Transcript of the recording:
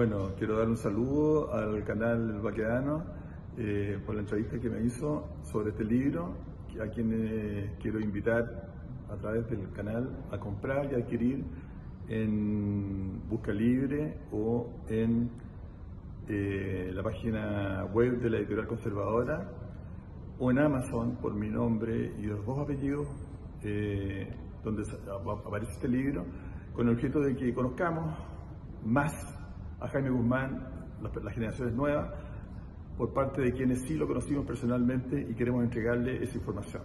Bueno, quiero dar un saludo al canal Baquedano eh, por la entrevista que me hizo sobre este libro, a quien quiero invitar a través del canal a comprar y adquirir en Busca Libre o en eh, la página web de la editorial conservadora o en Amazon por mi nombre y los dos apellidos eh, donde aparece este libro con el objeto de que conozcamos más a Jaime Guzmán, las, generaciones nuevas, por parte de quienes sí lo conocimos personalmente y queremos entregarle esa información.